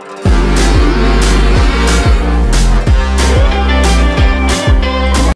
Thank you.